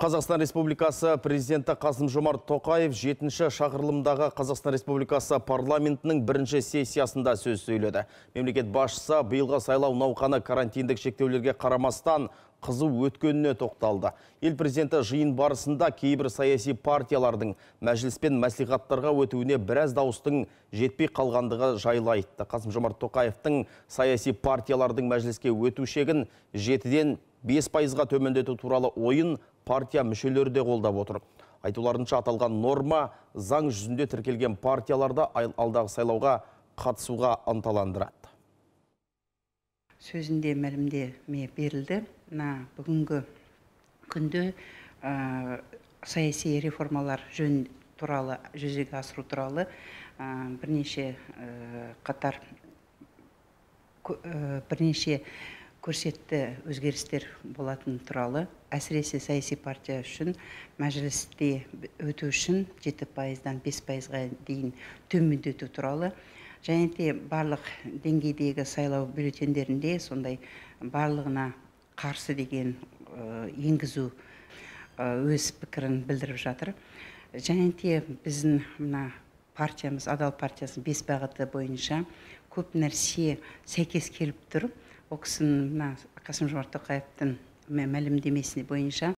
Қазақстан Республикасы президенті Қасым Жомарт Тоқаев 7-ші шақырылымдағы Қазақстан Республикасы парламентінің бірінші сессиясында сөз сөйледі. Мемлекет басшысы биылғы сайлау науқаны карантиндік шектеулерге қарамастан қызу өткеніне тоқталды. Ел президенті жиын барысында кейбір саяси партиялардың мәжіліс пен мәслихаттарға өтуіне біраз дауыстың жетпей қалғандығы жайлы айтты. Қасым Жомарт Тоқаевтың саяси партиялардың мәжіліске өту шегін жетіден 5 пайызға төмендету туралы ойын партия мүшелері де қолдап отыр. Айтуларынша аталған норма заң жүзінде тіркелген партияларды алдағы сайлауға қатысуға ынталандырады. Сөзінде мәлімдеме берілді мына бүгінгі күнде ә, саяси реформалар жөн туралы жүзеге асыру туралы ә, бірнеше ә, қатар бірнеше көрсетті өзгерістер болатын туралы әсіресе саяси партия үшін мәжілісте өту үшін жеті пайыздан бес пайызға дейін төмендету туралы және де барлық деңгейдегі сайлау бюллетендерінде сондай барлығына қарсы деген енгізу өз пікірін білдіріп жатыр. Және де біздің мына партиямыз адал партиясының бес бағыты бойынша көп нәрсе сәйкес келіп тұр. Ол кісінің мына қасым жомарт тоқаевтың мәлімдемесіне бойынша